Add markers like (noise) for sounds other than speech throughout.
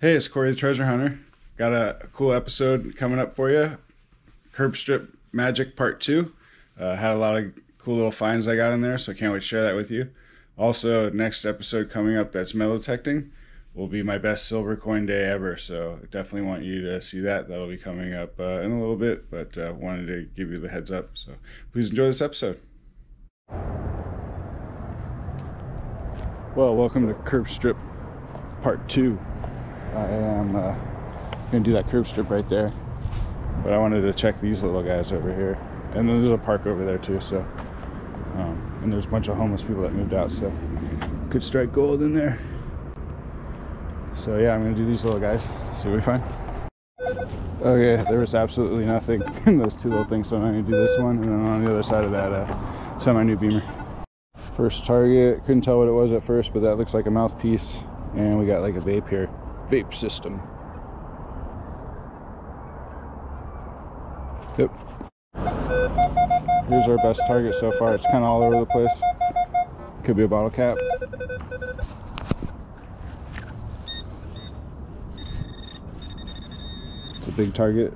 Hey, it's Cory the Treasure Hunter. Got a cool episode coming up for you. Curb Strip Magic Part 2. Uh, had a lot of cool little finds I got in there, so I can't wait to share that with you. Also, next episode coming up that's metal detecting will be my best silver coin day ever, so definitely want you to see that. That'll be coming up uh, in a little bit, but uh, wanted to give you the heads up. So please enjoy this episode. Well, welcome to Curb Strip Part 2. I am uh, to do that curb strip right there, but I wanted to check these little guys over here. And then there's a park over there too, so. Um, and there's a bunch of homeless people that moved out, so could strike gold in there. So yeah, I'm to do these little guys, see what we find. Okay, there was absolutely nothing (laughs) in those two little things, so I'm to do this one, and then on the other side of that, uh, semi-new Beamer. First target, couldn't tell what it was at first, but that looks like a mouthpiece. And we got like a vape here. Vape system. Yep. Here's our best target so far. It's kind of all over the place. Could be a bottle cap. It's a big target.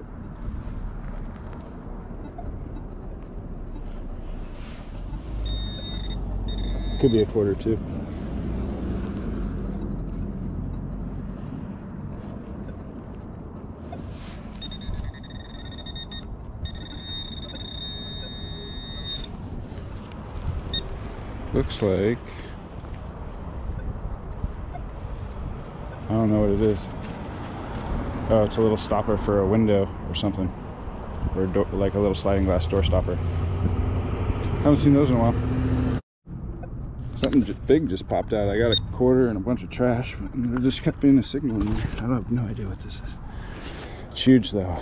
Could be a quarter too. Looks like I don't know what it is. Oh, it's a little stopper for a window or something, or like a little sliding glass door stopper. Haven't seen those in a while. Something big just popped out. I got a quarter and a bunch of trash, but there just kept being a signal in there. I have no idea what this is. It's huge though.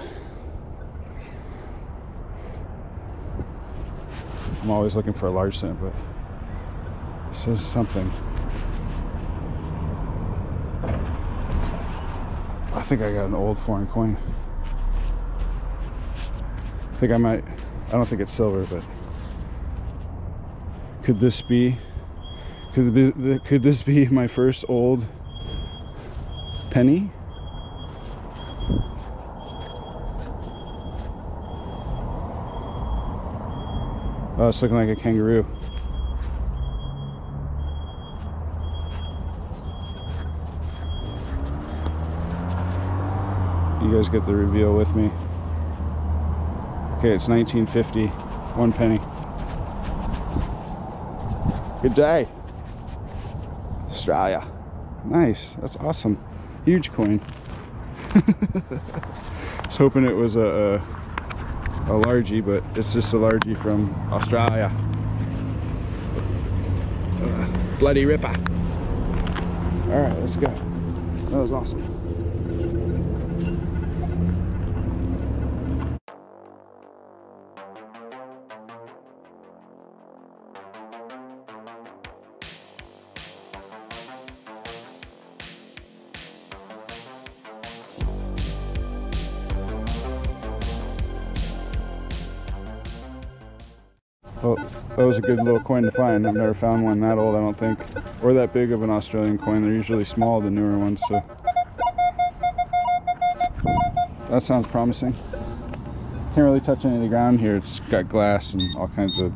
I'm always looking for a large cent, but says something. I think I got an old foreign coin. I think I might, I don't think it's silver, but could this be could, be, could this be my first old penny? Oh, it's looking like a kangaroo. You guys get the reveal with me. Okay, it's 1950. One penny. Good day. Australia. Nice. That's awesome. Huge coin. (laughs) I was hoping it was a, a, a but it's just a largie from Australia. Uh, bloody ripper. All right, let's go. That was awesome. That was a good little coin to find. I've never found one that old, I don't think. Or that big of an Australian coin. They're usually small, the newer ones, so. That sounds promising. Can't really touch any of the ground here. It's got glass and all kinds of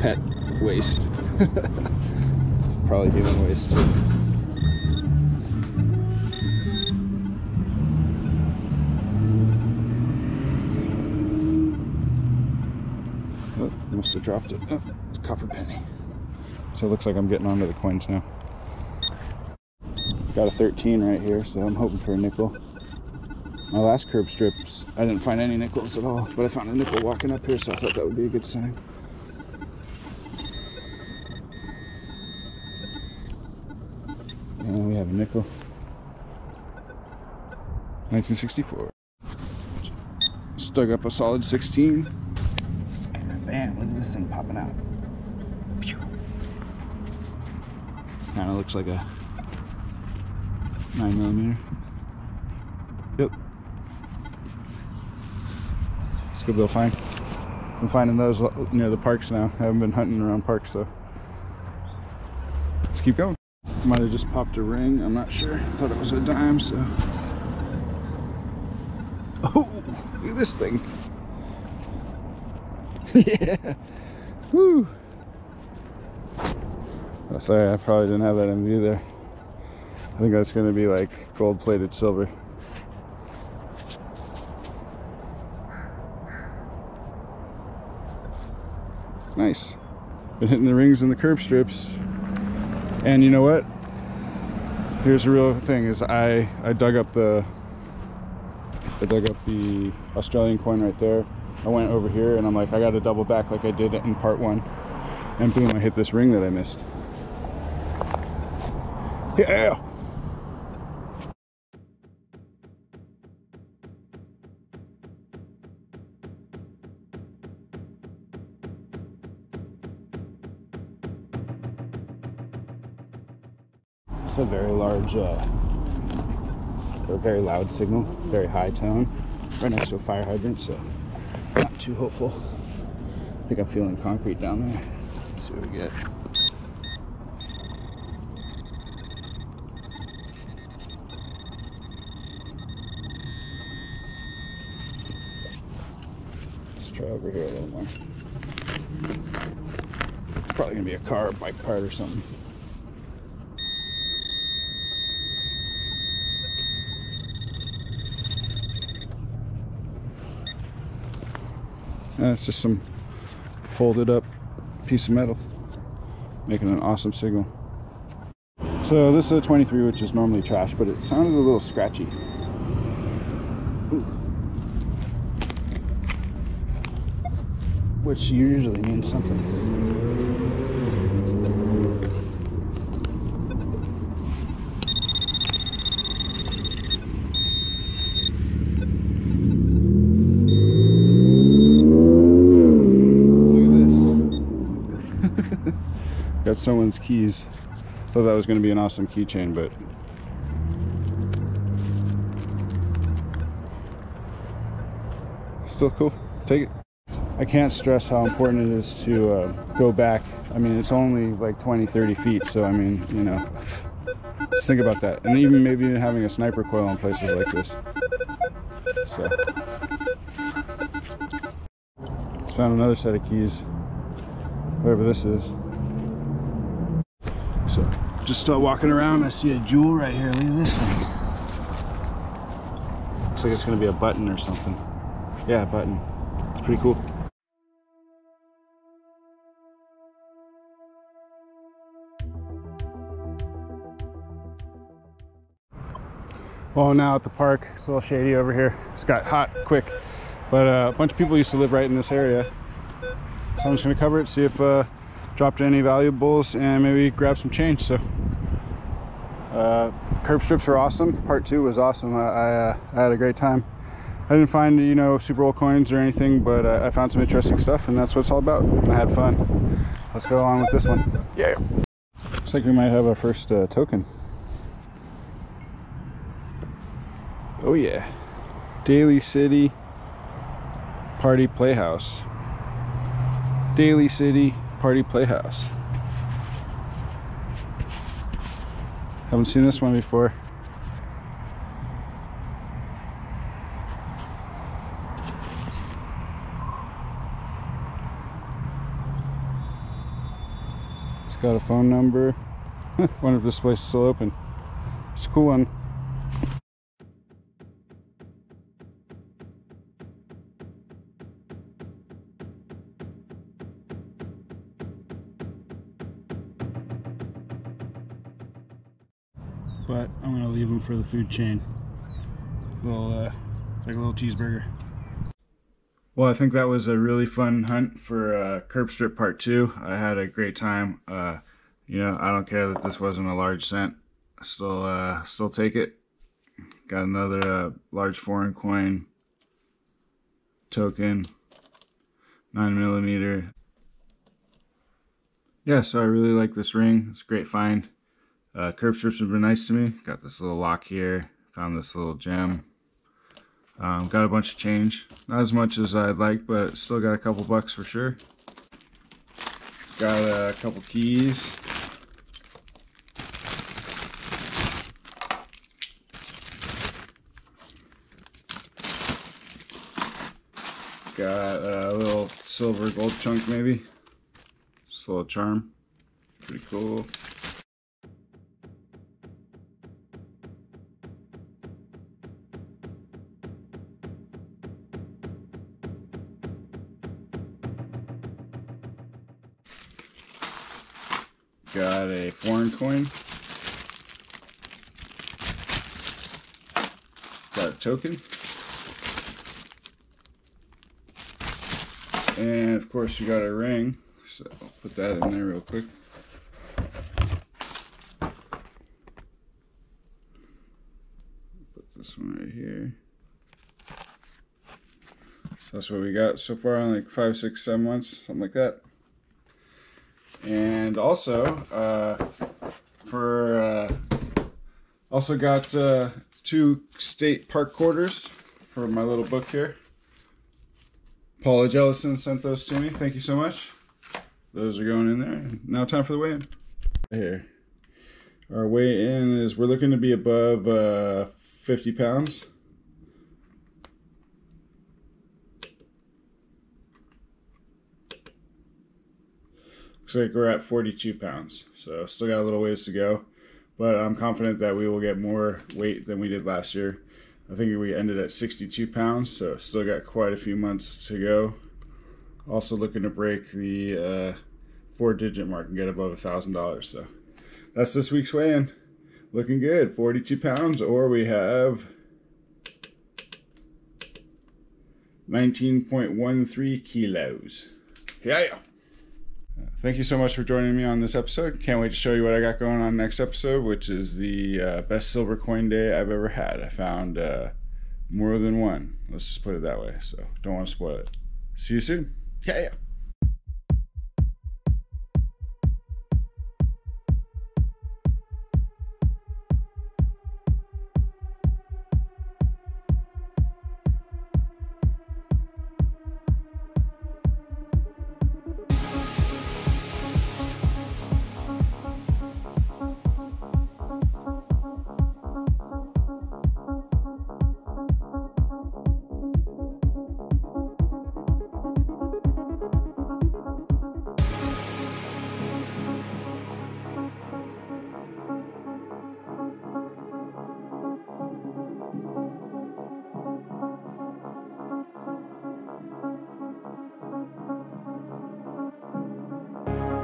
pet waste. (laughs) Probably human waste too. Dropped it. Oh, it's a copper penny. So it looks like I'm getting onto the coins now. Got a 13 right here, so I'm hoping for a nickel. My last curb strips, I didn't find any nickels at all, but I found a nickel walking up here, so I thought that would be a good sign. And we have a nickel. 1964. Just dug up a solid 16. Bam, look at this thing popping out. Kind of looks like a 9 millimeter. Yep. A good little find. I'm finding those near the parks now. I haven't been hunting around parks, so let's keep going. Might have just popped a ring. I'm not sure. Thought it was a dime, so. Oh, look at this thing. Yeah. Woo. Oh, sorry, I probably didn't have that in view there. I think that's going to be like gold plated silver. Nice. Been hitting the rings and the curb strips. And you know what? Here's the real thing is I, I dug up the I dug up the Australian coin right there. I went over here and I'm like, I got to double back like I did in part one. And boom, I hit this ring that I missed. Yeah. It's a very large, uh, or very loud signal, very high tone, right next to a fire hydrant, so not too hopeful. I think I'm feeling concrete down there. Let's see what we get. Let's try over here a little more. It's probably gonna be a car bike part or something. Uh, it's just some folded up piece of metal making an awesome signal. So this is a 23 which is normally trash but it sounded a little scratchy. Ooh. Which usually means something. Someone's keys. I thought that was going to be an awesome keychain, but still cool. Take it. I can't stress how important it is to uh, go back. I mean, it's only like 20, 30 feet, so I mean, you know, just think about that. And even maybe even having a sniper coil in places like this. So, found another set of keys, whatever this is. So, just start walking around. I see a jewel right here. Look at this thing. Looks like it's gonna be a button or something. Yeah, button. It's pretty cool. Well, now at the park, it's a little shady over here. It's got hot quick, but uh, a bunch of people used to live right in this area. So I'm just gonna cover it, see if uh, dropped any valuables, and maybe grab some change. So uh, curb strips are awesome. Part two was awesome. I, I, uh, I, had a great time. I didn't find you know Super old coins or anything, but uh, I found some interesting stuff, and that's what it's all about. I had fun. Let's go on with this one. Yeah. Looks like we might have our first uh, token. Oh yeah. Daly City Party Playhouse. Daly City Party Playhouse. Haven't seen this one before. It's got a phone number. (laughs) Wonder if this place is still open. It's a cool one. For the food chain. Little, uh, like a little cheeseburger. Well, I think that was a really fun hunt for uh, Curb Strip Part 2. I had a great time. Uh, you know, I don't care that this wasn't a large cent. Still, uh, still take it. Got another uh, large foreign coin token, 9 millimeter. Yeah, so I really like this ring. It's a great find. Uh, curb strips have been nice to me. Got this little lock here. Found this little gem. Um, got a bunch of change. Not as much as I'd like, but still got a couple bucks for sure. Got a couple keys. Got a little silver gold chunk maybe. Just a little charm. Pretty cool. Coin. Got a token. And of course you got a ring. So I'll put that in there real quick. Put this one right here. So that's what we got so far in like five, six, seven months, something like that. And also, uh, for uh, also got uh, two state park quarters for my little book here. Paula Jellison sent those to me. Thank you so much. Those are going in there. Now time for the weigh-in. Here. Our weigh-in is we're looking to be above uh, 50 pounds. Looks like we're at 42 pounds. So still got a little ways to go. But I'm confident that we will get more weight than we did last year. I think we ended at 62 pounds, so still got quite a few months to go. Also looking to break the uh, four digit mark and get above a thousand dollars. So that's this week's weigh-in. Looking good, 42 pounds, or we have 19.13 kilos. Yeah. Thank you so much for joining me on this episode. Can't wait to show you what I got going on next episode, which is the uh, best silver coin day I've ever had. I found uh, more than one. Let's just put it that way. So don't want to spoil it. See you soon. Yeah.